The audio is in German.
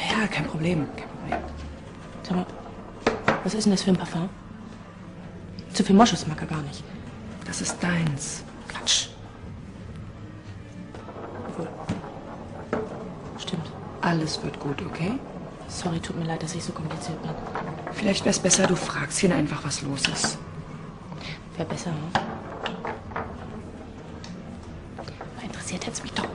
Problem. Kein Problem. Sag mal, was ist denn das für ein Parfum? Zu viel Moschus mag er gar nicht. Das ist deins. Quatsch. Obwohl. Stimmt. Alles wird gut, okay? Sorry, tut mir leid, dass ich so kompliziert bin. Vielleicht wäre es besser, du fragst ihn einfach, was los ist. Wäre besser, ne? Interessiert jetzt mich doch.